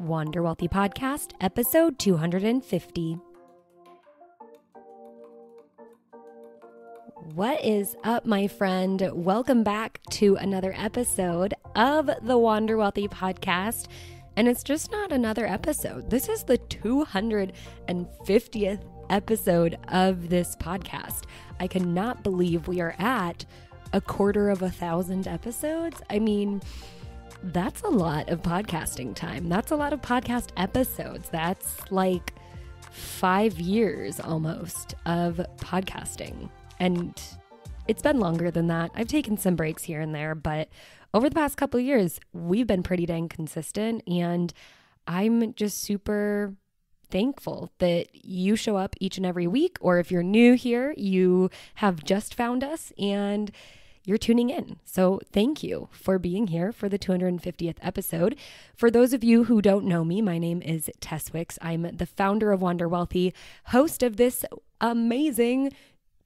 Wander Wealthy Podcast, episode 250. What is up, my friend? Welcome back to another episode of the Wander Wealthy Podcast. And it's just not another episode. This is the 250th episode of this podcast. I cannot believe we are at a quarter of a thousand episodes. I mean, that's a lot of podcasting time. That's a lot of podcast episodes. That's like five years almost of podcasting. And it's been longer than that. I've taken some breaks here and there, but over the past couple years, we've been pretty dang consistent. And I'm just super thankful that you show up each and every week. Or if you're new here, you have just found us and you're tuning in. So thank you for being here for the 250th episode. For those of you who don't know me, my name is Tess Wicks. I'm the founder of Wander Wealthy, host of this amazing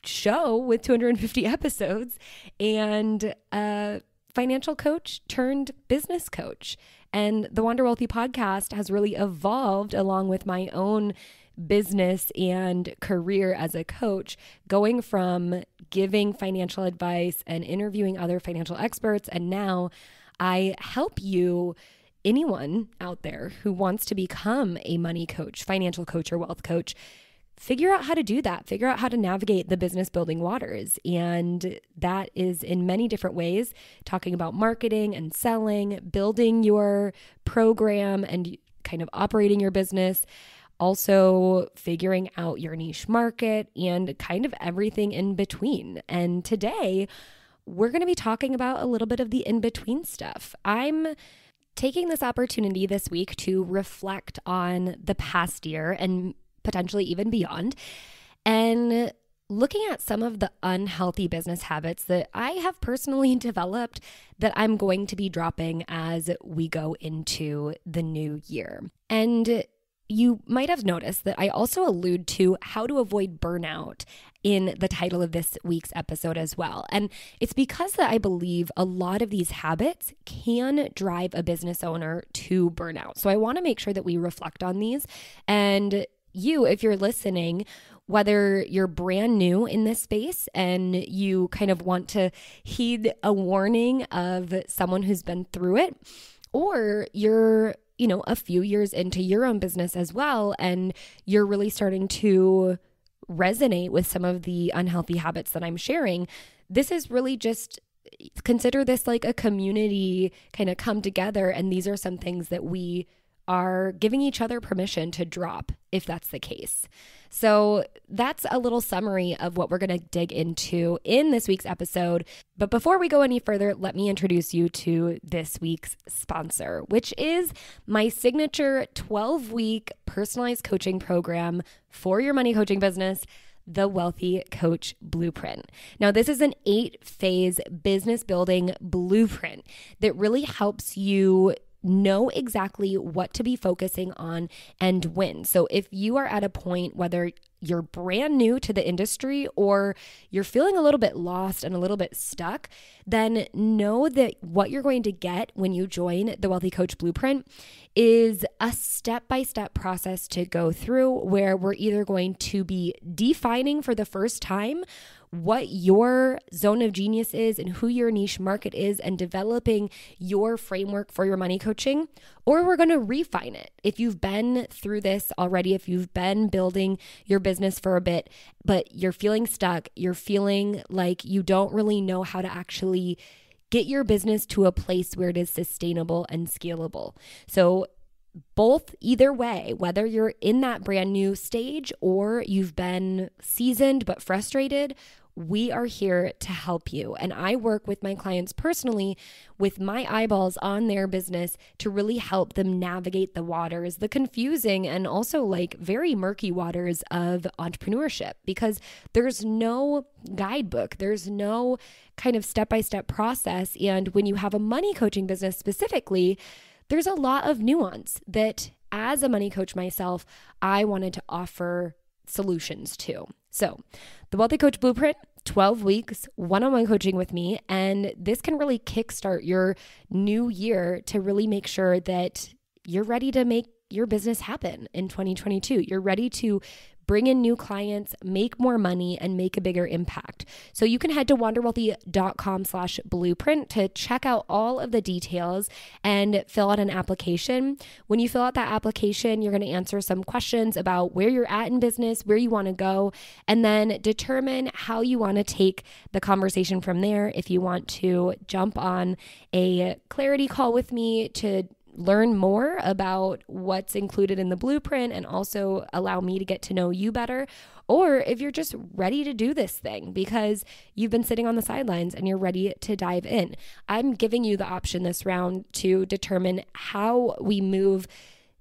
show with 250 episodes, and a financial coach turned business coach. And the Wander Wealthy podcast has really evolved along with my own business and career as a coach, going from giving financial advice and interviewing other financial experts. And now I help you, anyone out there who wants to become a money coach, financial coach, or wealth coach. Figure out how to do that. Figure out how to navigate the business building waters. And that is in many different ways, talking about marketing and selling, building your program and kind of operating your business also figuring out your niche market and kind of everything in between. And today, we're going to be talking about a little bit of the in between stuff. I'm taking this opportunity this week to reflect on the past year and potentially even beyond. And looking at some of the unhealthy business habits that I have personally developed that I'm going to be dropping as we go into the new year. And you might have noticed that I also allude to how to avoid burnout in the title of this week's episode as well. And it's because that I believe a lot of these habits can drive a business owner to burnout. So I want to make sure that we reflect on these. And you, if you're listening, whether you're brand new in this space and you kind of want to heed a warning of someone who's been through it, or you're you know, a few years into your own business as well, and you're really starting to resonate with some of the unhealthy habits that I'm sharing, this is really just consider this like a community kind of come together. And these are some things that we are giving each other permission to drop if that's the case. So that's a little summary of what we're going to dig into in this week's episode. But before we go any further, let me introduce you to this week's sponsor, which is my signature 12 week personalized coaching program for your money coaching business the Wealthy Coach Blueprint. Now, this is an eight phase business building blueprint that really helps you know exactly what to be focusing on and when. So if you are at a point, whether you're brand new to the industry or you're feeling a little bit lost and a little bit stuck, then know that what you're going to get when you join the Wealthy Coach Blueprint is a step by step process to go through where we're either going to be defining for the first time what your zone of genius is and who your niche market is and developing your framework for your money coaching, or we're going to refine it. If you've been through this already, if you've been building your business for a bit, but you're feeling stuck, you're feeling like you don't really know how to actually get your business to a place where it is sustainable and scalable. So, both either way, whether you're in that brand new stage or you've been seasoned but frustrated, we are here to help you. And I work with my clients personally with my eyeballs on their business to really help them navigate the waters, the confusing and also like very murky waters of entrepreneurship because there's no guidebook, there's no kind of step by step process. And when you have a money coaching business specifically, there's a lot of nuance that as a money coach myself, I wanted to offer solutions to. So, the Wealthy Coach Blueprint 12 weeks one on one coaching with me. And this can really kickstart your new year to really make sure that you're ready to make your business happen in 2022. You're ready to bring in new clients, make more money, and make a bigger impact. So you can head to wanderwealthy.com slash blueprint to check out all of the details and fill out an application. When you fill out that application, you're going to answer some questions about where you're at in business, where you want to go, and then determine how you want to take the conversation from there. If you want to jump on a clarity call with me to learn more about what's included in the blueprint and also allow me to get to know you better. Or if you're just ready to do this thing because you've been sitting on the sidelines and you're ready to dive in, I'm giving you the option this round to determine how we move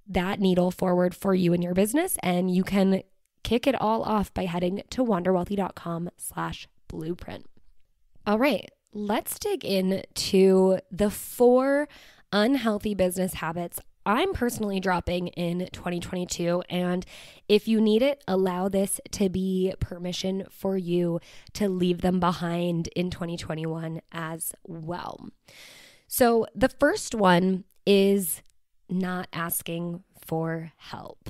that needle forward for you and your business. And you can kick it all off by heading to wanderwealthy.com slash blueprint. All right, let's dig into the four unhealthy business habits I'm personally dropping in 2022. And if you need it, allow this to be permission for you to leave them behind in 2021 as well. So the first one is not asking for help.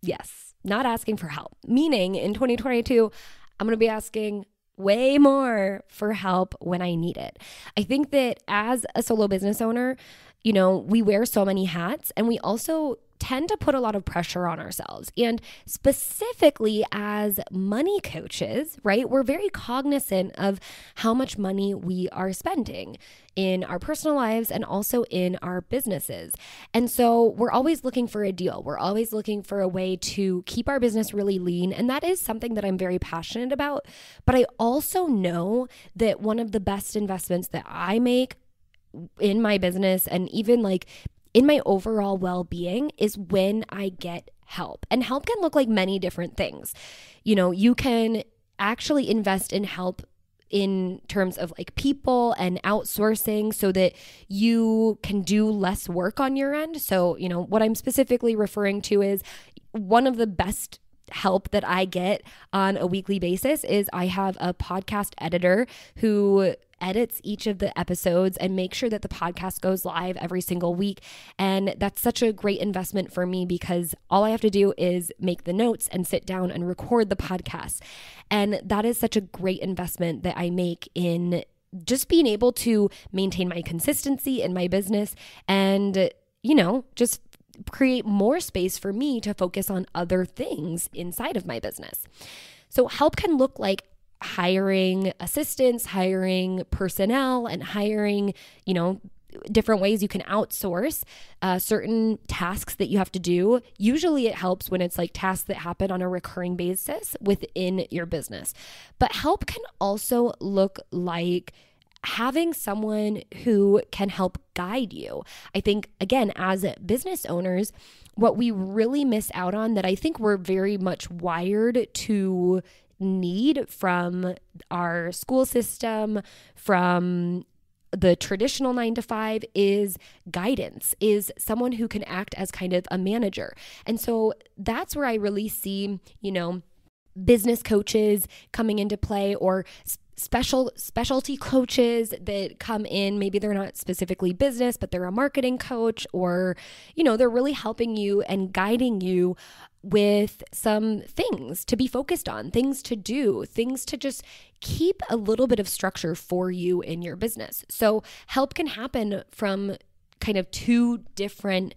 Yes, not asking for help, meaning in 2022, I'm going to be asking way more for help when I need it. I think that as a solo business owner, you know, we wear so many hats and we also tend to put a lot of pressure on ourselves. And specifically as money coaches, right, we're very cognizant of how much money we are spending in our personal lives and also in our businesses. And so we're always looking for a deal. We're always looking for a way to keep our business really lean. And that is something that I'm very passionate about. But I also know that one of the best investments that I make in my business and even like in my overall well being is when I get help. And help can look like many different things. You know, you can actually invest in help in terms of like people and outsourcing so that you can do less work on your end. So, you know, what I'm specifically referring to is one of the best help that I get on a weekly basis is I have a podcast editor who edits each of the episodes and make sure that the podcast goes live every single week. And that's such a great investment for me because all I have to do is make the notes and sit down and record the podcast. And that is such a great investment that I make in just being able to maintain my consistency in my business and, you know, just create more space for me to focus on other things inside of my business. So, help can look like hiring assistants, hiring personnel, and hiring, you know, different ways you can outsource uh, certain tasks that you have to do. Usually it helps when it's like tasks that happen on a recurring basis within your business. But help can also look like having someone who can help guide you. I think, again, as business owners, what we really miss out on that I think we're very much wired to need from our school system, from the traditional nine to five is guidance, is someone who can act as kind of a manager. And so that's where I really see, you know, business coaches coming into play or special specialty coaches that come in maybe they're not specifically business but they're a marketing coach or you know they're really helping you and guiding you with some things to be focused on, things to do, things to just keep a little bit of structure for you in your business. So, help can happen from kind of two different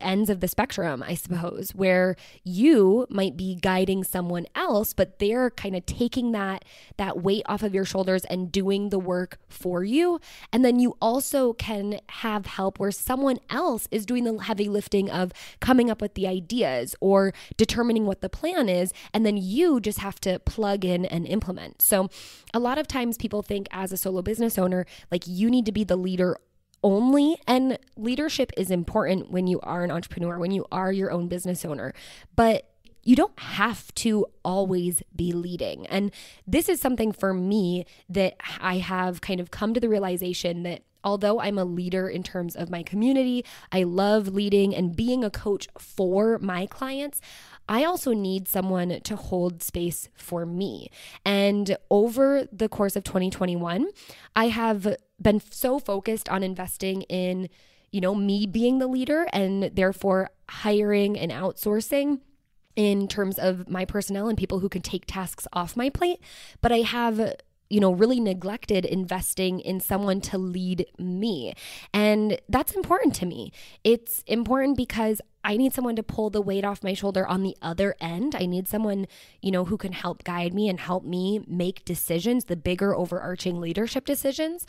ends of the spectrum, I suppose, where you might be guiding someone else, but they're kind of taking that that weight off of your shoulders and doing the work for you. And then you also can have help where someone else is doing the heavy lifting of coming up with the ideas or determining what the plan is, and then you just have to plug in and implement. So a lot of times people think as a solo business owner, like you need to be the leader only. And leadership is important when you are an entrepreneur, when you are your own business owner. But you don't have to always be leading. And this is something for me that I have kind of come to the realization that although I'm a leader in terms of my community, I love leading and being a coach for my clients. I also need someone to hold space for me. And over the course of 2021, I have been so focused on investing in you know, me being the leader and therefore hiring and outsourcing in terms of my personnel and people who can take tasks off my plate. But I have you know, really neglected investing in someone to lead me. And that's important to me. It's important because I need someone to pull the weight off my shoulder on the other end. I need someone, you know, who can help guide me and help me make decisions, the bigger overarching leadership decisions.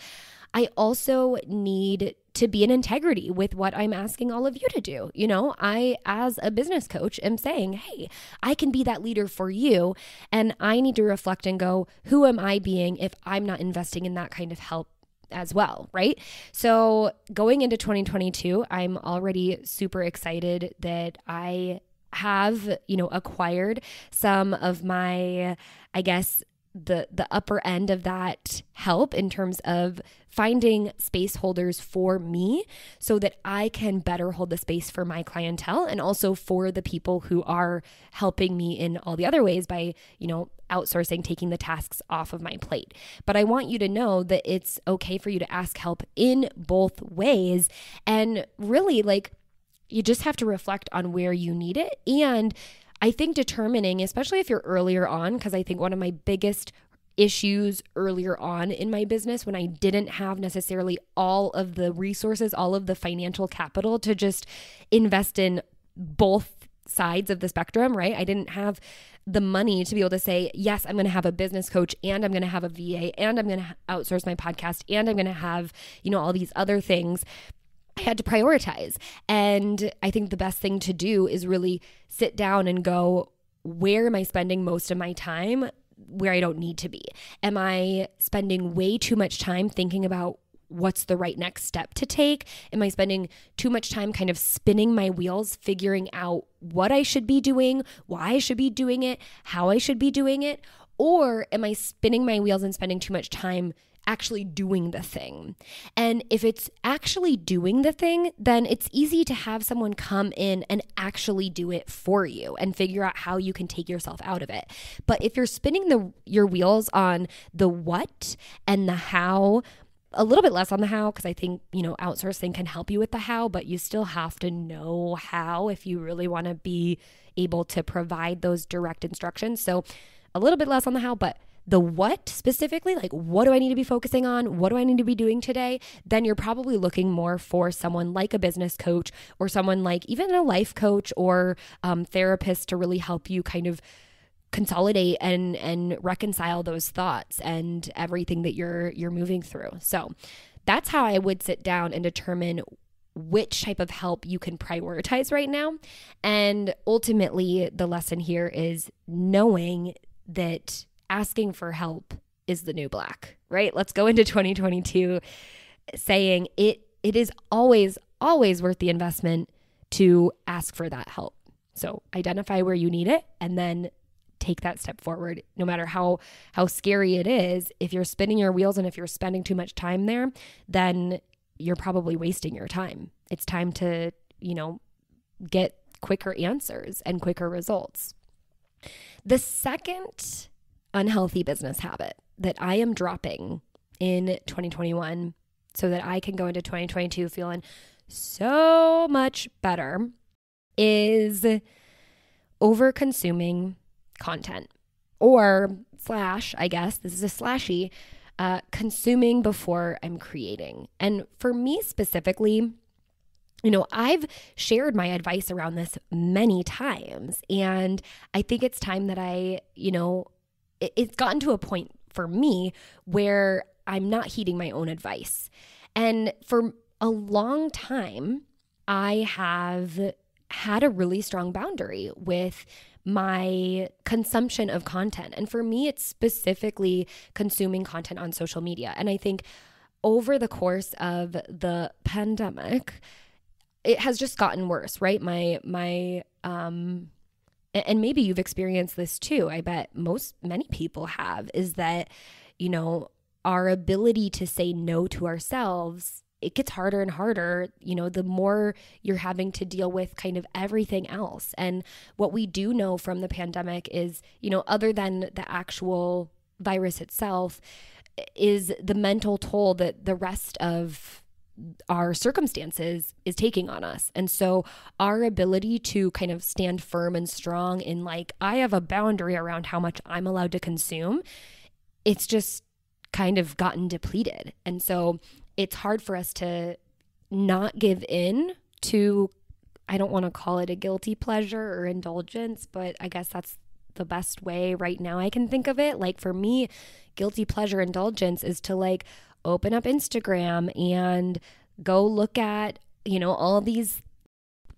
I also need to be in integrity with what I'm asking all of you to do. You know, I, as a business coach, am saying, hey, I can be that leader for you. And I need to reflect and go, who am I being if I'm not investing in that kind of help as well, right? So going into 2022, I'm already super excited that I have, you know, acquired some of my, I guess, the the upper end of that help in terms of finding space holders for me so that I can better hold the space for my clientele and also for the people who are helping me in all the other ways by, you know, outsourcing taking the tasks off of my plate. But I want you to know that it's okay for you to ask help in both ways and really like you just have to reflect on where you need it and I think determining, especially if you're earlier on, because I think one of my biggest issues earlier on in my business when I didn't have necessarily all of the resources, all of the financial capital to just invest in both sides of the spectrum, right? I didn't have the money to be able to say, yes, I'm going to have a business coach and I'm going to have a VA and I'm going to outsource my podcast and I'm going to have, you know, all these other things. I had to prioritize. And I think the best thing to do is really sit down and go, where am I spending most of my time where I don't need to be? Am I spending way too much time thinking about what's the right next step to take? Am I spending too much time kind of spinning my wheels, figuring out what I should be doing, why I should be doing it, how I should be doing it? Or am I spinning my wheels and spending too much time actually doing the thing. And if it's actually doing the thing, then it's easy to have someone come in and actually do it for you and figure out how you can take yourself out of it. But if you're spinning the your wheels on the what and the how, a little bit less on the how because I think, you know, outsourcing can help you with the how, but you still have to know how if you really want to be able to provide those direct instructions. So, a little bit less on the how, but the what specifically, like what do I need to be focusing on? What do I need to be doing today? Then you're probably looking more for someone like a business coach or someone like even a life coach or um, therapist to really help you kind of consolidate and and reconcile those thoughts and everything that you're you're moving through. So that's how I would sit down and determine which type of help you can prioritize right now. And ultimately, the lesson here is knowing that asking for help is the new black, right? Let's go into 2022 saying it it is always always worth the investment to ask for that help. So, identify where you need it and then take that step forward no matter how how scary it is if you're spinning your wheels and if you're spending too much time there then you're probably wasting your time it's time to you know get quicker answers and quicker results the second unhealthy business habit that I am dropping in 2021 so that I can go into 2022 feeling so much better is over consuming content or slash, I guess this is a slashy, uh, consuming before I'm creating. And for me specifically, you know, I've shared my advice around this many times, and I think it's time that I, you know, it's gotten to a point for me where I'm not heeding my own advice. And for a long time, I have had a really strong boundary with my consumption of content. And for me, it's specifically consuming content on social media. And I think over the course of the pandemic, it has just gotten worse, right? My my um and maybe you've experienced this too. I bet most many people have is that you know, our ability to say no to ourselves it gets harder and harder, you know, the more you're having to deal with kind of everything else. And what we do know from the pandemic is, you know, other than the actual virus itself, is the mental toll that the rest of our circumstances is taking on us. And so our ability to kind of stand firm and strong in like I have a boundary around how much I'm allowed to consume, it's just kind of gotten depleted. And so it's hard for us to not give in to I don't want to call it a guilty pleasure or indulgence, but I guess that's the best way right now I can think of it. Like for me, guilty pleasure indulgence is to like open up Instagram and go look at, you know, all these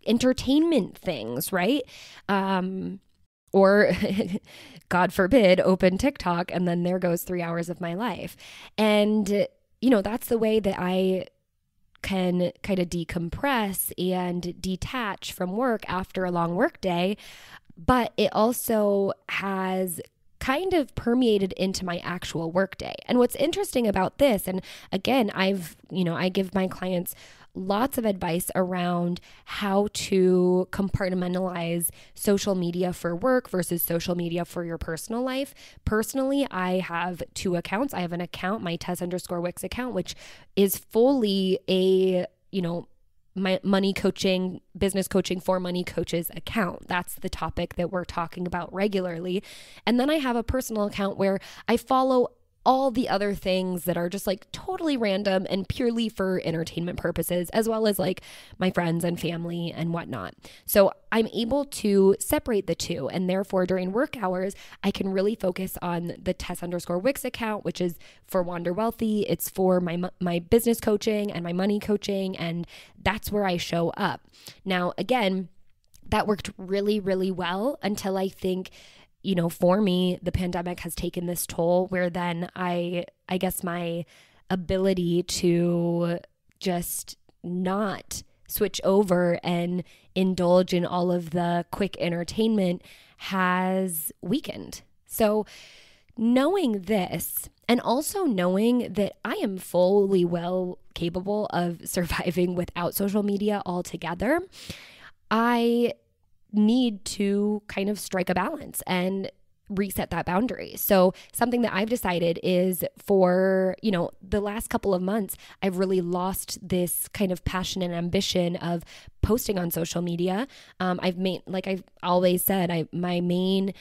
entertainment things, right? Um, or God forbid, open TikTok and then there goes three hours of my life. And, you know, that's the way that I can kind of decompress and detach from work after a long work day. But it also has kind of permeated into my actual workday. And what's interesting about this, and again, I've, you know, I give my clients lots of advice around how to compartmentalize social media for work versus social media for your personal life. Personally, I have two accounts. I have an account, my Tess underscore Wicks account, which is fully a, you know, my money coaching, business coaching for money coaches account. That's the topic that we're talking about regularly. And then I have a personal account where I follow all the other things that are just like totally random and purely for entertainment purposes, as well as like my friends and family and whatnot. So I'm able to separate the two. And therefore, during work hours, I can really focus on the Tess underscore Wicks account, which is for Wander Wealthy. It's for my, my business coaching and my money coaching. And that's where I show up. Now, again, that worked really, really well until I think you know, for me, the pandemic has taken this toll where then I, I guess my ability to just not switch over and indulge in all of the quick entertainment has weakened. So, knowing this, and also knowing that I am fully well capable of surviving without social media altogether, I need to kind of strike a balance and reset that boundary. So, something that I've decided is for, you know, the last couple of months, I've really lost this kind of passion and ambition of posting on social media. Um, I've made, like I've always said, I, my main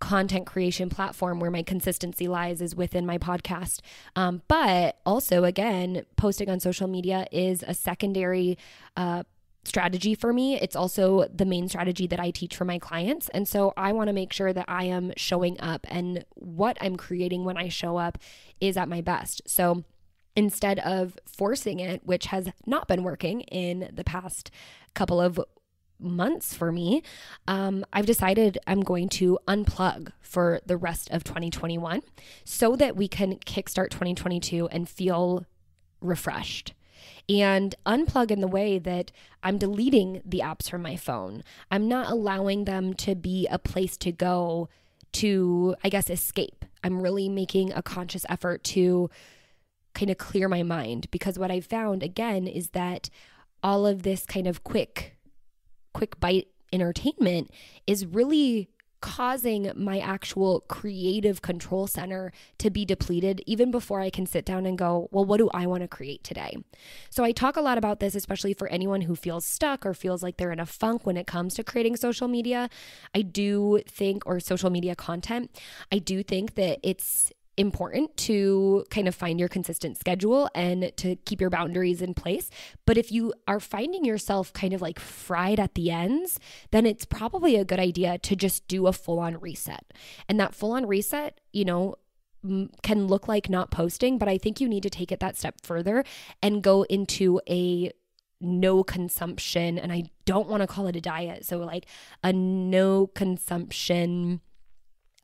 content creation platform where my consistency lies is within my podcast. Um, but also, again, posting on social media is a secondary uh, strategy for me. It's also the main strategy that I teach for my clients. And so I want to make sure that I am showing up and what I'm creating when I show up is at my best. So instead of forcing it, which has not been working in the past couple of months for me, um, I've decided I'm going to unplug for the rest of 2021 so that we can kickstart 2022 and feel refreshed and unplug in the way that I'm deleting the apps from my phone. I'm not allowing them to be a place to go to, I guess, escape. I'm really making a conscious effort to kind of clear my mind because what I've found again is that all of this kind of quick, quick bite entertainment is really causing my actual creative control center to be depleted even before I can sit down and go, well, what do I want to create today? So I talk a lot about this, especially for anyone who feels stuck or feels like they're in a funk when it comes to creating social media. I do think, or social media content, I do think that it's important to kind of find your consistent schedule and to keep your boundaries in place. But if you are finding yourself kind of like fried at the ends, then it's probably a good idea to just do a full on reset. And that full on reset, you know, can look like not posting, but I think you need to take it that step further and go into a no consumption. And I don't want to call it a diet. So, like a no consumption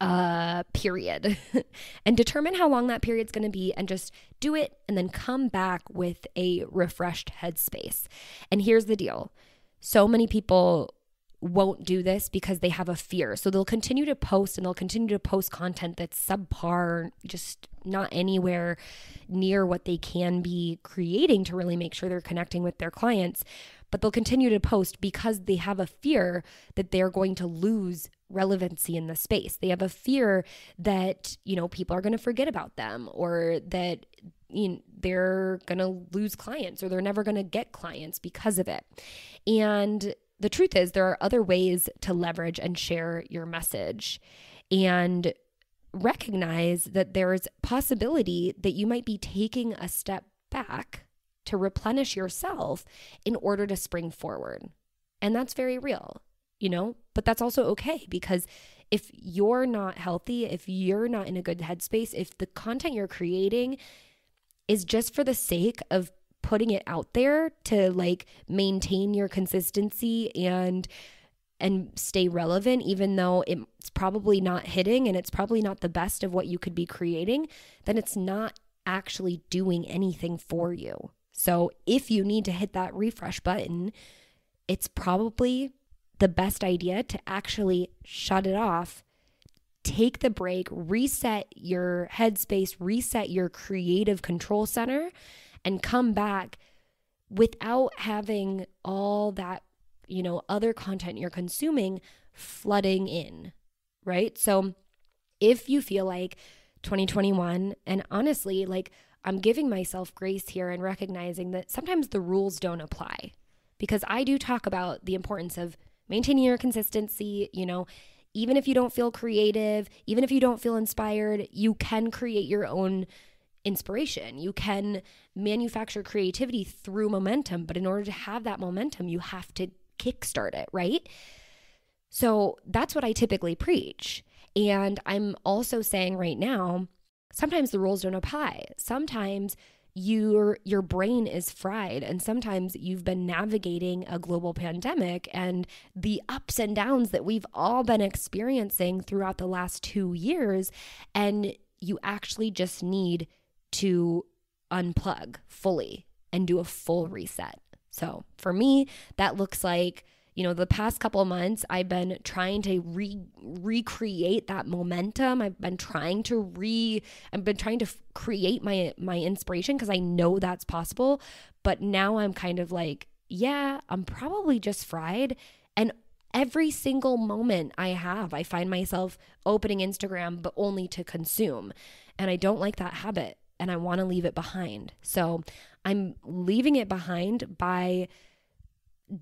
uh, period and determine how long that period's going to be and just do it and then come back with a refreshed headspace. And here's the deal so many people won't do this because they have a fear. So they'll continue to post and they'll continue to post content that's subpar, just not anywhere near what they can be creating to really make sure they're connecting with their clients. But they'll continue to post because they have a fear that they're going to lose relevancy in the space. They have a fear that, you know, people are going to forget about them or that you know, they're going to lose clients or they're never going to get clients because of it. And the truth is, there are other ways to leverage and share your message. And recognize that there's possibility that you might be taking a step back to replenish yourself in order to spring forward. And that's very real, you know? But that's also okay because if you're not healthy, if you're not in a good headspace, if the content you're creating is just for the sake of putting it out there to like maintain your consistency and and stay relevant even though it's probably not hitting and it's probably not the best of what you could be creating then it's not actually doing anything for you so if you need to hit that refresh button it's probably the best idea to actually shut it off take the break, reset your headspace, reset your creative control center, and come back without having all that, you know, other content you're consuming flooding in, right? So if you feel like 2021, and honestly, like I'm giving myself grace here and recognizing that sometimes the rules don't apply because I do talk about the importance of maintaining your consistency, you know, even if you don't feel creative, even if you don't feel inspired, you can create your own inspiration. You can manufacture creativity through momentum, but in order to have that momentum, you have to kickstart it, right? So that's what I typically preach. And I'm also saying right now, sometimes the rules don't apply. Sometimes your your brain is fried and sometimes you've been navigating a global pandemic and the ups and downs that we've all been experiencing throughout the last 2 years and you actually just need to unplug fully and do a full reset. So, for me, that looks like you know the past couple months i've been trying to re- recreate that momentum. I've been trying to re i've been trying to f- create my my inspiration because i know that's possible. But now i'm kind of like yeah i'm probably just fried. And every single moment i have i find myself opening instagram but only to consume. And i don't like that habit and i want to leave it behind. So i'm leaving it behind by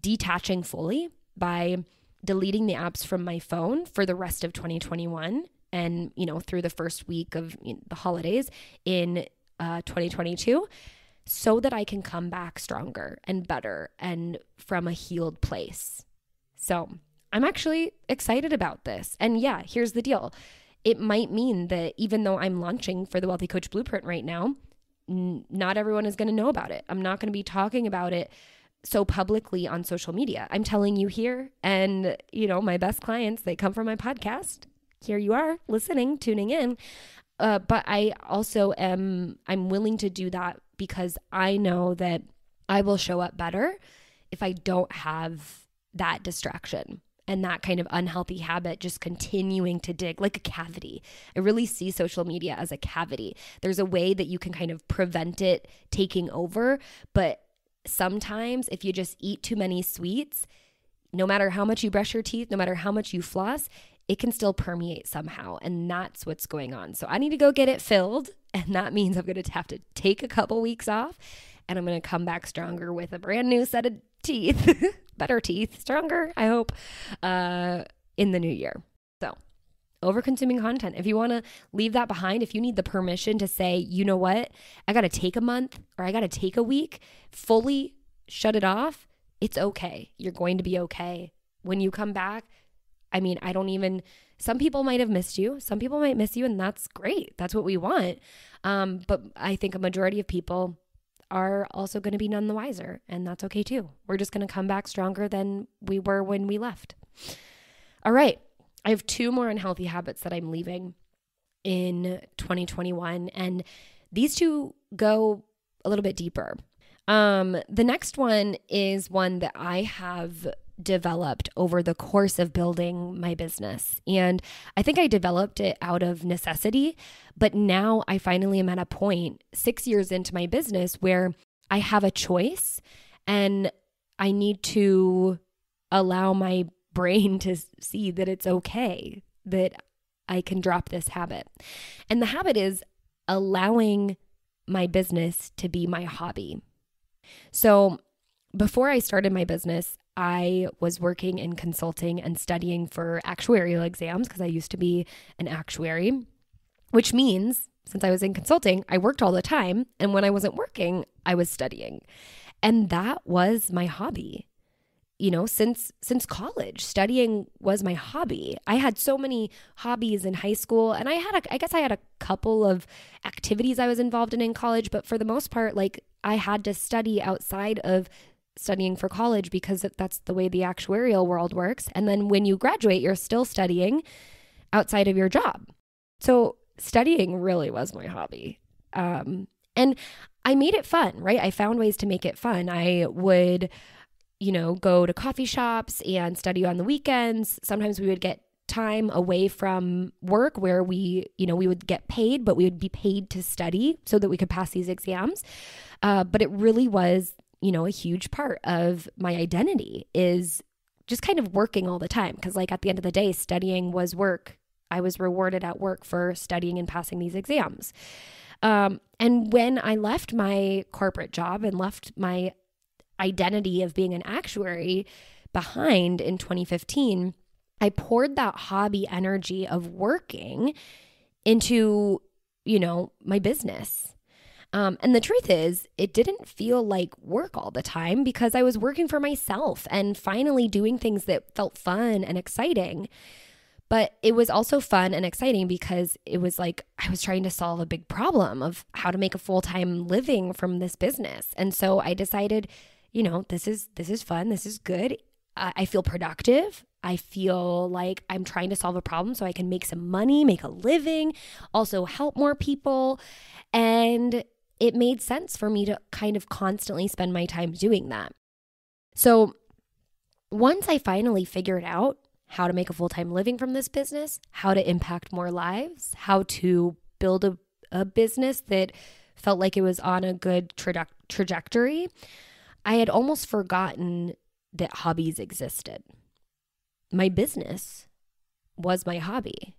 detaching fully by deleting the apps from my phone for the rest of 2021 and you know through the first week of the holidays in uh, 2022 so that I can come back stronger and better and from a healed place. So, I'm actually excited about this. And yeah, here's the deal. It might mean that even though I'm launching for the Wealthy Coach Blueprint right now, n- not everyone is going to know about it. I'm not going to be talking about it so publicly on social media. I'm telling you here, and you know, my best clients, they come from my podcast. Here you are listening, tuning in. Uh, but I also am, I'm willing to do that because I know that I will show up better if I don't have that distraction and that kind of unhealthy habit just continuing to dig like a cavity. I really see social media as a cavity. There's a way that you can kind of prevent it taking over, but sometimes if you just eat too many sweets, no matter how much you brush your teeth, no matter how much you floss, it can still permeate somehow. And that's what's going on. So I need to go get it filled. And that means I'm going to have to take a couple weeks off and I'm going to come back stronger with a brand new set of teeth, better teeth, stronger, I hope, uh, in the new year over consuming content. If you want to leave that behind, if you need the permission to say, you know what, I got to take a month or I got to take a week, fully shut it off, it's okay. You're going to be okay. When you come back, I mean, I don't even, some people might have missed you. Some people might miss you, and that's great. That's what we want. Um, but I think a majority of people are also going to be none the wiser, and that's okay too. We're just going to come back stronger than we were when we left. All right. I have two more unhealthy habits that I'm leaving in 2021. And these two go a little bit deeper. Um, the next one is one that I have developed over the course of building my business. And I think I developed it out of necessity, but now I finally am at a point six years into my business where I have a choice and I need to allow my brain to see that it's okay that I can drop this habit. And the habit is allowing my business to be my hobby. So, before I started my business, I was working in consulting and studying for actuarial exams because I used to be an actuary, which means since I was in consulting, I worked all the time. And when I wasn't working, I was studying. And that was my hobby you know since since college studying was my hobby. I had so many hobbies in high school and i had a, i guess i had a couple of activities i was involved in in college but for the most part like i had to study outside of studying for college because that's the way the actuarial world works. And then when you graduate you're still studying outside of your job. So studying really was my hobby. Um, and i made it fun right? I found ways to make it fun. I would you know, go to coffee shops and study on the weekends. Sometimes we would get time away from work where we, you know, we would get paid, but we would be paid to study so that we could pass these exams. Uh, but it really was, you know, a huge part of my identity is just kind of working all the time. Cause, like, at the end of the day, studying was work. I was rewarded at work for studying and passing these exams. Um, and when I left my corporate job and left my identity of being an actuary behind in 2015, I poured that hobby energy of working into, you know, my business. Um, and the truth is, it didn't feel like work all the time because I was working for myself and finally doing things that felt fun and exciting. But it was also fun and exciting because it was like I was trying to solve a big problem of how to make a full time living from this business. And so I decided you know, this is this is fun, this is good. I, I feel productive. I feel like I'm trying to solve a problem so I can make some money, make a living, also help more people. And it made sense for me to kind of constantly spend my time doing that. So once I finally figured out how to make a full time living from this business, how to impact more lives, how to build a, a business that felt like it was on a good tra- trajectory, I had almost forgotten that hobbies existed. My business was my hobby.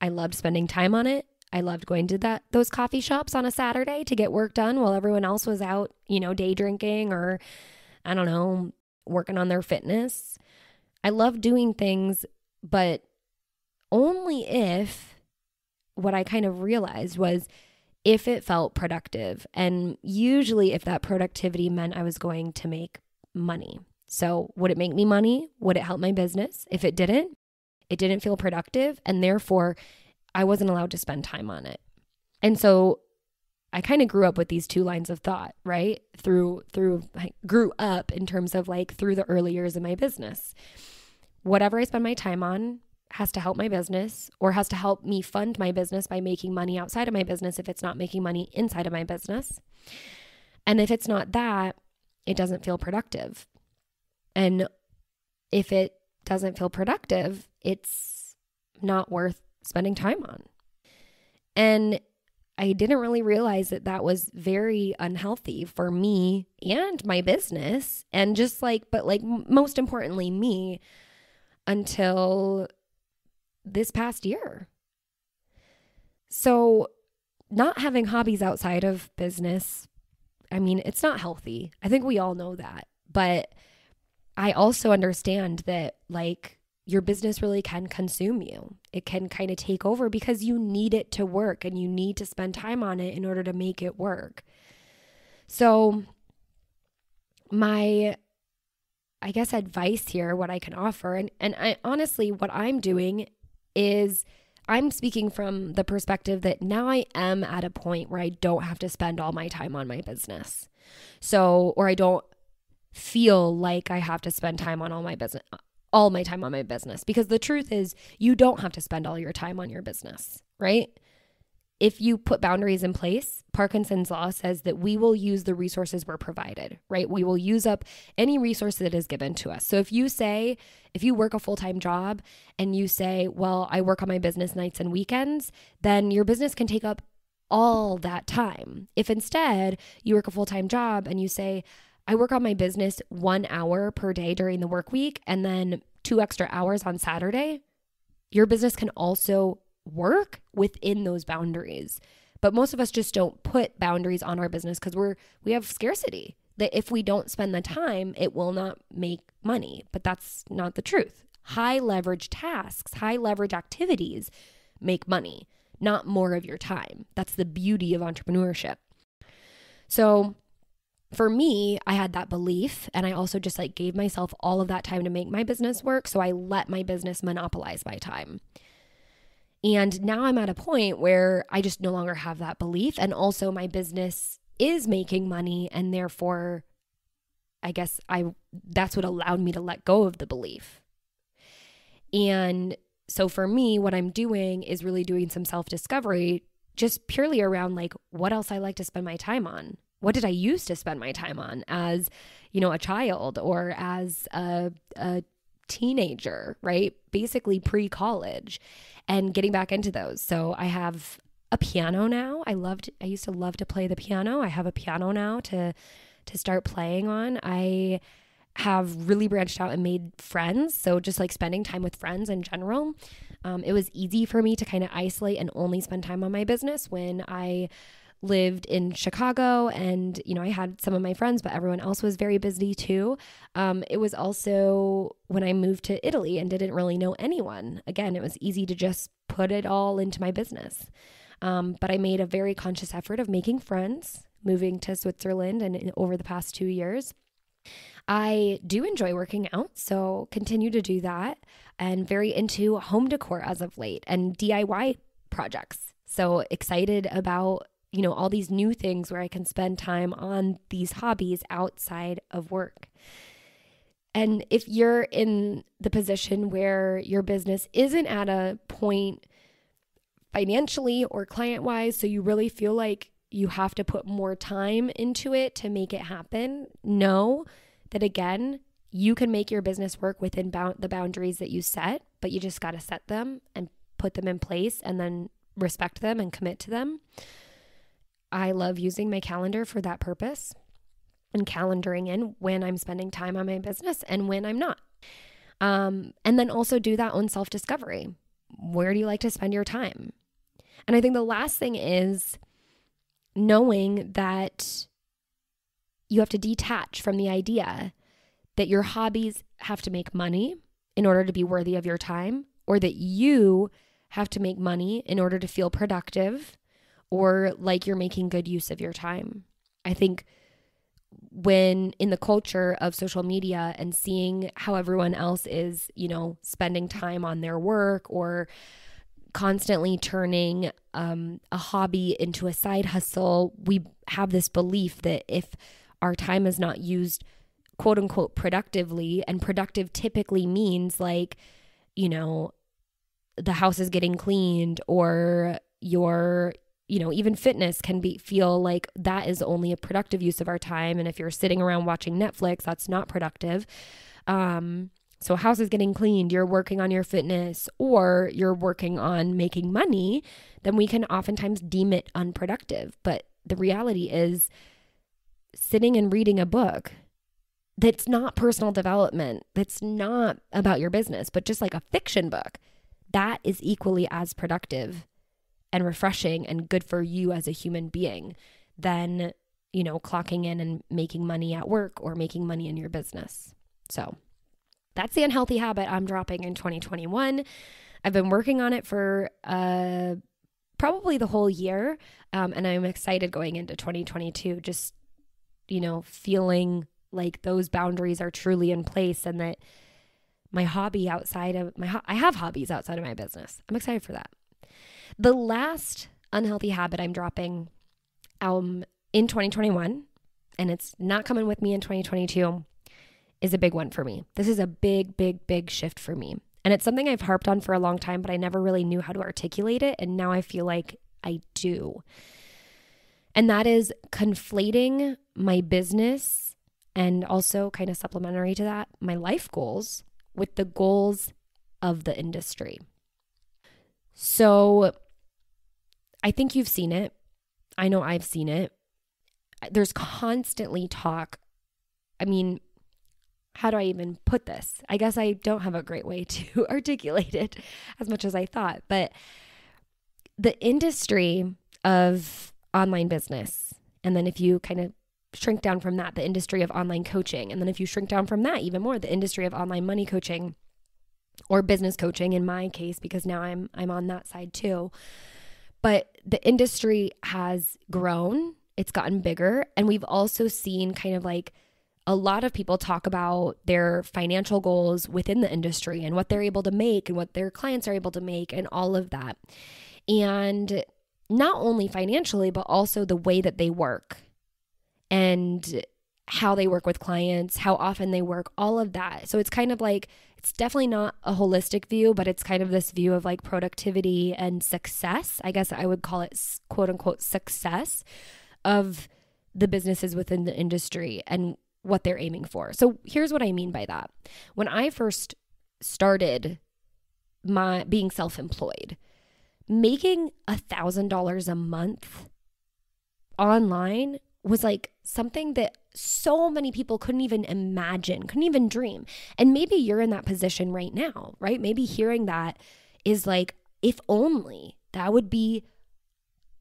I loved spending time on it. I loved going to that those coffee shops on a Saturday to get work done while everyone else was out, you know, day drinking or I don't know, working on their fitness. I loved doing things, but only if what I kind of realized was if it felt productive. And usually, if that productivity meant I was going to make money. So, would it make me money? Would it help my business? If it didn't, it didn't feel productive. And therefore, I wasn't allowed to spend time on it. And so, I kind of grew up with these two lines of thought, right? Through, through, I grew up in terms of like through the early years of my business. Whatever I spend my time on, has to help my business or has to help me fund my business by making money outside of my business if it's not making money inside of my business. And if it's not that, it doesn't feel productive. And if it doesn't feel productive, it's not worth spending time on. And I didn't really realize that that was very unhealthy for me and my business. And just like, but like, most importantly, me until this past year. So, not having hobbies outside of business, I mean, it's not healthy. I think we all know that. But I also understand that, like, your business really can consume you. It can kind of take over because you need it to work and you need to spend time on it in order to make it work. So, my I guess advice here, what I can offer, and, and I honestly, what I'm doing is I'm speaking from the perspective that now I am at a point where I don't have to spend all my time on my business. So, or I don't feel like I have to spend time on all my business all my time on my business because the truth is you don't have to spend all your time on your business, right? If you put boundaries in place, Parkinson's law says that we will use the resources we're provided, right? We will use up any resource that is given to us. So if you say, if you work a full time job and you say, well, I work on my business nights and weekends, then your business can take up all that time. If instead you work a full time job and you say, I work on my business one hour per day during the work week and then two extra hours on Saturday, your business can also work within those boundaries. But most of us just don't put boundaries on our business because we're we have scarcity. That if we don't spend the time, it will not make money. But that's not the truth. High leverage tasks, high leverage activities make money, not more of your time. That's the beauty of entrepreneurship. So for me, I had that belief and I also just like gave myself all of that time to make my business work. So I let my business monopolize my time. And now I'm at a point where I just no longer have that belief. And also, my business is making money. And therefore, I guess I that's what allowed me to let go of the belief. And so for me, what I'm doing is really doing some self discovery just purely around like what else I like to spend my time on. What did I used to spend my time on as, you know, a child or as a, a teenager, right? Basically pre college and getting back into those. So I have a piano now. I loved I used to love to play the piano. I have a piano now to to start playing on. I have really branched out and made friends. So just like spending time with friends in general. Um, it was easy for me to kind of isolate and only spend time on my business when I lived in Chicago and, you know, I had some of my friends, but everyone else was very busy too. Um, it was also when I moved to Italy and didn't really know anyone. Again, it was easy to just put it all into my business. Um, but I made a very conscious effort of making friends, moving to Switzerland and in, over the past two years. I do enjoy working out, so continue to do that and very into home decor as of late and DIY projects. So excited about you know, all these new things where I can spend time on these hobbies outside of work. And if you're in the position where your business isn't at a point financially or client wise, so you really feel like you have to put more time into it to make it happen, know that again, you can make your business work within bound- the boundaries that you set, but you just got to set them and put them in place and then respect them and commit to them. I love using my calendar for that purpose and calendaring in when I'm spending time on my business and when I'm not. Um, and then also do that own self discovery. Where do you like to spend your time? And I think the last thing is knowing that you have to detach from the idea that your hobbies have to make money in order to be worthy of your time, or that you have to make money in order to feel productive or like you're making good use of your time. I think when in the culture of social media and seeing how everyone else is, you know, spending time on their work or constantly turning um, a hobby into a side hustle, we have this belief that if our time is not used quote unquote productively, and productive typically means like, you know, the house is getting cleaned or you're you know even fitness can be feel like that is only a productive use of our time. And if you're sitting around watching netflix that's not productive. Um so house is getting cleaned you're working on your fitness or you're working on making money then we can oftentimes deem it unproductive. But the reality is sitting and reading a book that's not personal development that's not about your business but just like a fiction book that is equally as productive and refreshing and good for you as a human being than, you know, clocking in and making money at work or making money in your business. So that's the unhealthy habit I'm dropping in 2021. I've been working on it for uh, probably the whole year. Um, and I'm excited going into 2022, just, you know, feeling like those boundaries are truly in place and that my hobby outside of my, ho- I have hobbies outside of my business. I'm excited for that. The last unhealthy habit I'm dropping um, in 2021, and it's not coming with me in 2022, is a big one for me. This is a big, big, big shift for me. And it's something I've harped on for a long time, but I never really knew how to articulate it. And now I feel like I do. And that is conflating my business and also kind of supplementary to that, my life goals with the goals of the industry. So I think you've seen it. I know I've seen it. There's constantly talk. I mean, how do I even put this? I guess I don't have a great way to articulate it as much as I thought, but the industry of online business. And then if you kind of shrink down from that, the industry of online coaching. And then if you shrink down from that even more, the industry of online money coaching or business coaching in my case because now I'm I'm on that side too. But the industry has grown, it's gotten bigger, and we've also seen kind of like a lot of people talk about their financial goals within the industry and what they're able to make and what their clients are able to make and all of that. And not only financially, but also the way that they work. And how they work with clients, how often they work, all of that. So it's kind of like, it's definitely not a holistic view, but it's kind of this view of like productivity and success. I guess I would call it quote unquote success of the businesses within the industry and what they're aiming for. So here's what I mean by that. When I first started my being self-employed, making a thousand dollars a month online was like something that so many people couldn't even imagine, couldn't even dream. And maybe you're in that position right now, right? Maybe hearing that is like, if only that would be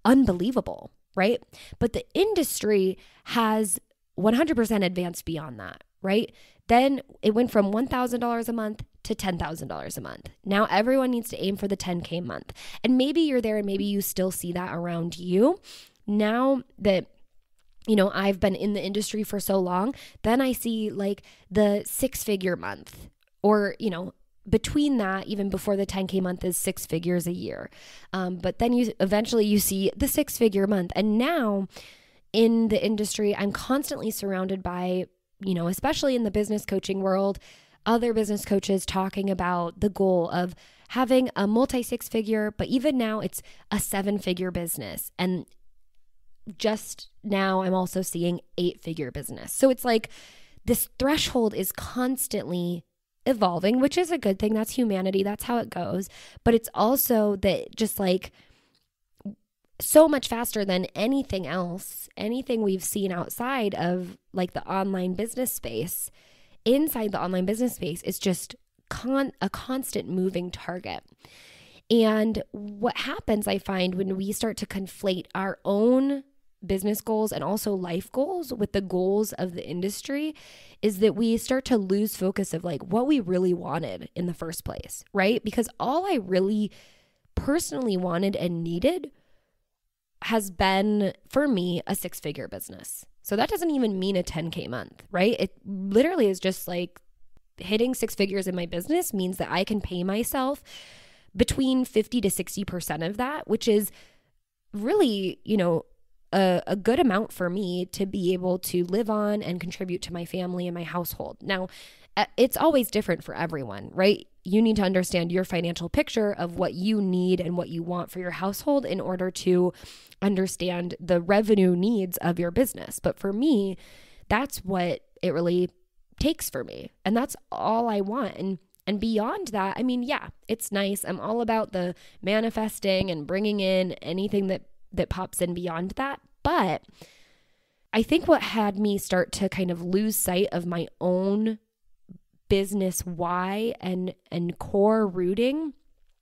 unbelievable, right? But the industry has 100% advanced beyond that, right? Then it went from $1,000 a month to $10,000 a month. Now everyone needs to aim for the 10K month. And maybe you're there and maybe you still see that around you. Now that you know, I've been in the industry for so long, then I see like the six figure month or, you know, between that, even before the 10K month is six figures a year. Um, but then you eventually you see the six figure month. And now in the industry, I'm constantly surrounded by, you know, especially in the business coaching world, other business coaches talking about the goal of having a multi six figure, but even now it's a seven figure business. And just now I'm also seeing eight figure business. So it's like this threshold is constantly evolving, which is a good thing. That's humanity. That's how it goes. But it's also that just like so much faster than anything else, anything we've seen outside of like the online business space, inside the online business space is just con- a constant moving target. And what happens, I find, when we start to conflate our own business goals and also life goals with the goals of the industry is that we start to lose focus of like what we really wanted in the first place, right? Because all I really personally wanted and needed has been for me a six figure business. So that doesn't even mean a 10K month, right? It literally is just like hitting six figures in my business means that I can pay myself between 50 to 60% of that, which is really, you know, a, a good amount for me to be able to live on and contribute to my family and my household. Now, it's always different for everyone, right? You need to understand your financial picture of what you need and what you want for your household in order to understand the revenue needs of your business. But for me, that's what it really takes for me. And that's all I want. And and beyond that, I mean, yeah, it's nice. I'm all about the manifesting and bringing in anything that that pops in beyond that. But I think what had me start to kind of lose sight of my own business why and and core rooting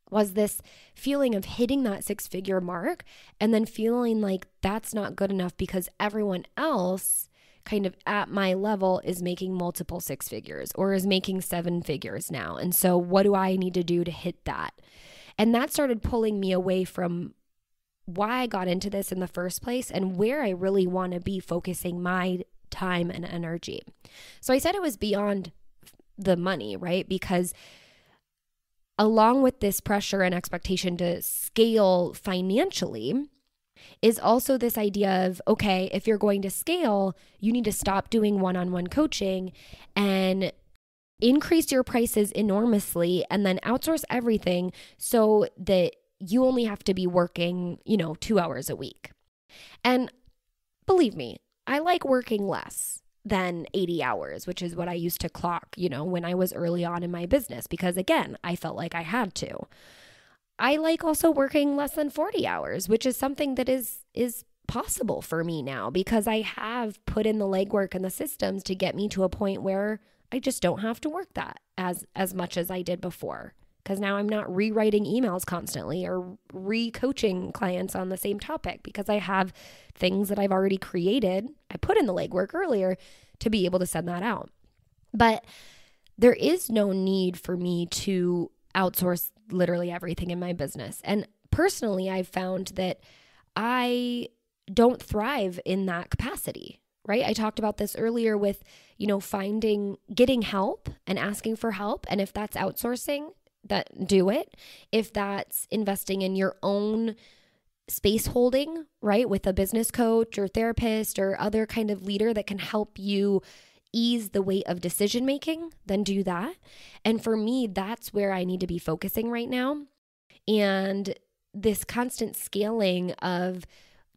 was this feeling of hitting that six figure mark and then feeling like that's not good enough because everyone else kind of at my level is making multiple six figures or is making seven figures now. And so what do I need to do to hit that? And that started pulling me away from why I got into this in the first place and where I really want to be focusing my time and energy. So I said it was beyond the money, right? Because along with this pressure and expectation to scale financially, is also this idea of okay, if you're going to scale, you need to stop doing one on one coaching and increase your prices enormously and then outsource everything so that you only have to be working, you know, two hours a week. And believe me, I like working less than 80 hours, which is what I used to clock, you know, when I was early on in my business, because again, I felt like I had to. I like also working less than 40 hours, which is something that is is possible for me now because I have put in the legwork and the systems to get me to a point where I just don't have to work that as as much as I did before. Because now I'm not rewriting emails constantly or re coaching clients on the same topic because I have things that I've already created. I put in the legwork earlier to be able to send that out. But there is no need for me to outsource literally everything in my business. And personally, I've found that I don't thrive in that capacity, right? I talked about this earlier with, you know, finding, getting help and asking for help. And if that's outsourcing, that do it. If that's investing in your own space holding, right, with a business coach or therapist or other kind of leader that can help you ease the weight of decision making, then do that. And for me, that's where I need to be focusing right now. And this constant scaling of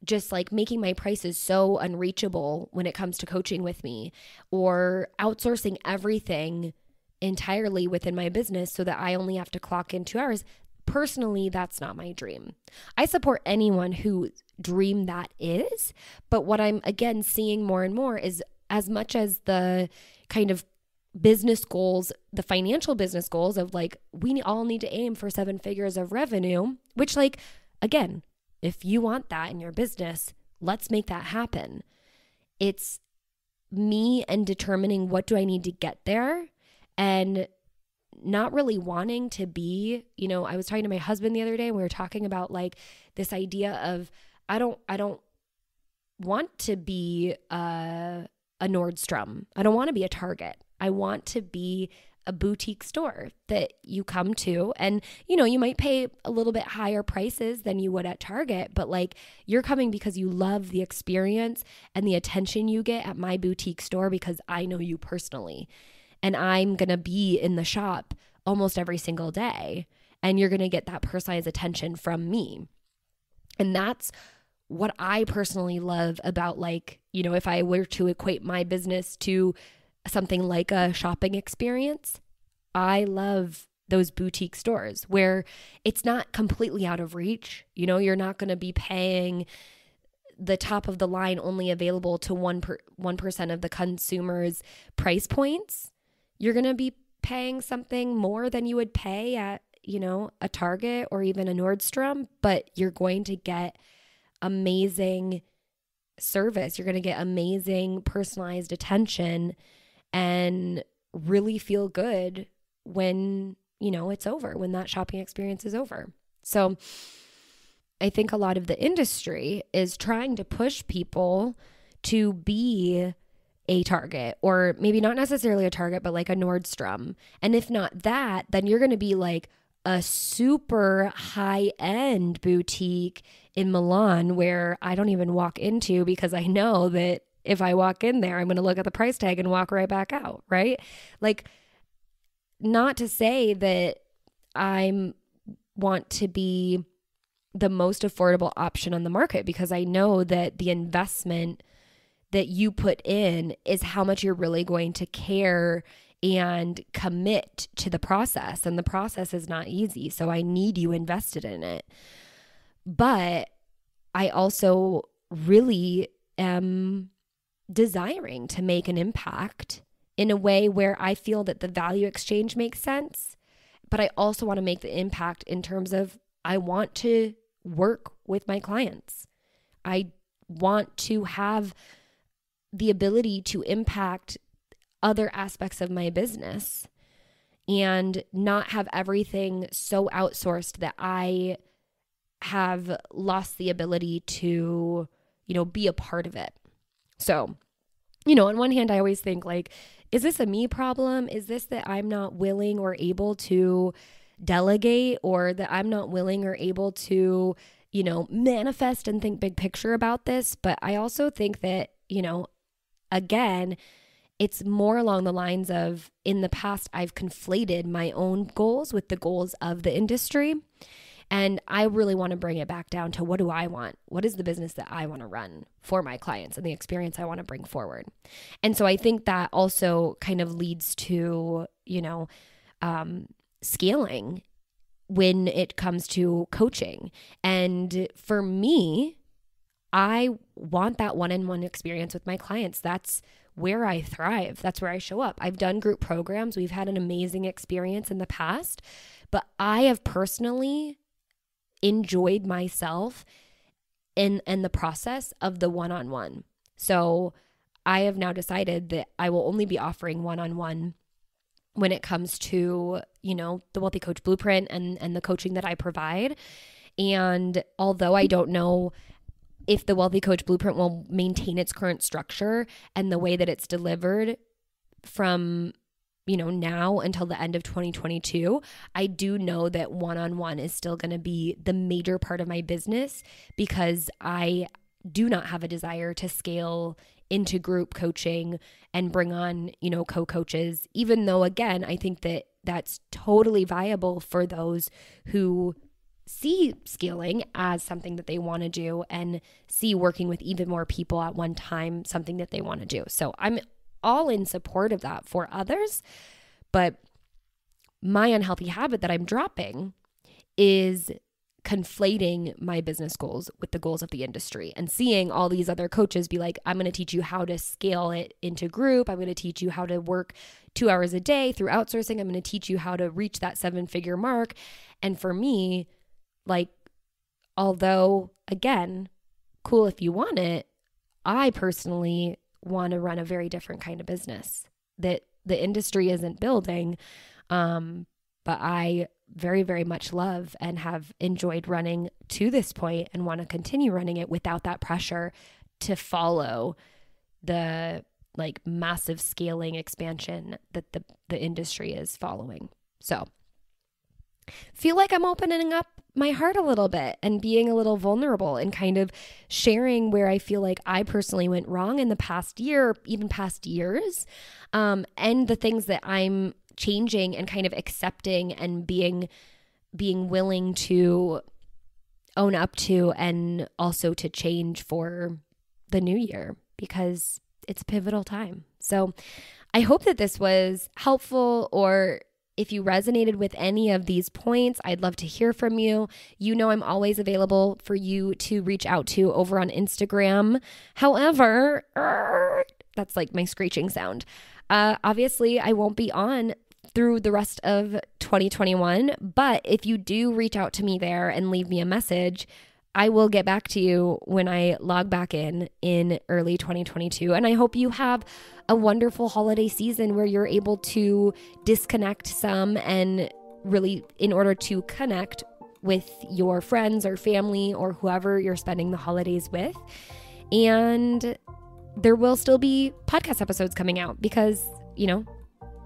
just like making my prices so unreachable when it comes to coaching with me or outsourcing everything entirely within my business so that I only have to clock in two hours. Personally, that's not my dream. I support anyone who dream that is, but what I'm again seeing more and more is as much as the kind of business goals, the financial business goals of like, we all need to aim for seven figures of revenue, which, like, again, if you want that in your business, let's make that happen. It's me and determining what do I need to get there and not really wanting to be, you know, I was talking to my husband the other day and we were talking about like this idea of I don't I don't want to be a a Nordstrom. I don't want to be a Target. I want to be a boutique store that you come to and you know you might pay a little bit higher prices than you would at Target but like you're coming because you love the experience and the attention you get at my boutique store because I know you personally and I'm going to be in the shop almost every single day and you're going to get that personalized attention from me and that's what I personally love about like you know if I were to equate my business to something like a shopping experience, I love those boutique stores where it's not completely out of reach. You know, you're not going to be paying the top of the line only available to 1 per, 1% of the consumers price points. You're going to be paying something more than you would pay at, you know, a Target or even a Nordstrom, but you're going to get amazing service. You're going to get amazing personalized attention and really feel good when, you know, it's over, when that shopping experience is over. So I think a lot of the industry is trying to push people to be a Target or maybe not necessarily a Target, but like a Nordstrom. And if not that, then you're going to be like a super high end boutique in Milan where I don't even walk into because I know that if I walk in there, I'm going to look at the price tag and walk right back out, right? Like, not to say that I'm want to be the most affordable option on the market because I know that the investment that you put in is how much you're really going to care and commit to the process. And the process is not easy. So I need you invested in it. But I also really am desiring to make an impact in a way where I feel that the value exchange makes sense. But I also want to make the impact in terms of I want to work with my clients. I want to have the ability to impact other aspects of my business and not have everything so outsourced that I have lost the ability to, you know, be a part of it. So, you know, on one hand, I always think, like, is this a me problem? Is this that I'm not willing or able to delegate or that I'm not willing or able to, you know, manifest and think big picture about this? But I also think that, you know, again, it's more along the lines of in the past, I've conflated my own goals with the goals of the industry. And I really want to bring it back down to what do I want? What is the business that I want to run for my clients and the experience I want to bring forward? And so I think that also kind of leads to, you know, um, scaling when it comes to coaching. And for me, I want that one on one experience with my clients. That's where I thrive. That's where I show up. I've done group programs. We've had an amazing experience in the past, but I have personally enjoyed myself in in the process of the one-on-one. So, I have now decided that I will only be offering one-on-one when it comes to, you know, the Wealthy Coach Blueprint and and the coaching that I provide. And although I don't know if the Wealthy Coach Blueprint will maintain its current structure and the way that it's delivered from you know now until the end of 2022 i do know that one-on-one is still going to be the major part of my business because i do not have a desire to scale into group coaching and bring on you know co-coaches even though again i think that that's totally viable for those who see scaling as something that they want to do and see working with even more people at one time something that they want to do. So I'm all in support of that for others. But my unhealthy habit that I'm dropping is conflating my business goals with the goals of the industry and seeing all these other coaches be like, I'm going to teach you how to scale it into group. I'm going to teach you how to work two hours a day through outsourcing. I'm going to teach you how to reach that seven figure mark. And for me, like, although, again, cool if you want it, I personally want to run a very different kind of business that the industry isn't building. Um, but I very, very much love and have enjoyed running to this point and want to continue running it without that pressure to follow the like massive scaling expansion that the, the industry is following. So feel like I'm opening up my heart a little bit and being a little vulnerable and kind of sharing where I feel like I personally went wrong in the past year, even past years, um, and the things that I'm changing and kind of accepting and being being willing to own up to and also to change for the new year because it's a pivotal time. So I hope that this was helpful or if you resonated with any of these points, I'd love to hear from you. You know, I'm always available for you to reach out to over on Instagram. However, that's like my screeching sound. Uh, obviously, I won't be on through the rest of 2021, but if you do reach out to me there and leave me a message, I will get back to you when I log back in in early 2022. And I hope you have a wonderful holiday season where you're able to disconnect some and really, in order to connect with your friends or family or whoever you're spending the holidays with. And there will still be podcast episodes coming out because, you know,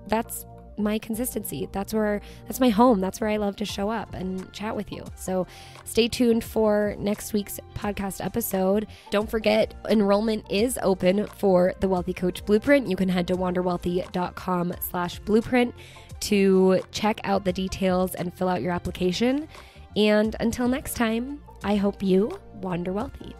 that's my consistency. That's where that's my home. That's where I love to show up and chat with you. So stay tuned for next week's podcast episode. Don't forget enrollment is open for the Wealthy Coach Blueprint. You can head to wanderwealthy.com slash blueprint to check out the details and fill out your application. And until next time, I hope you wander wealthy.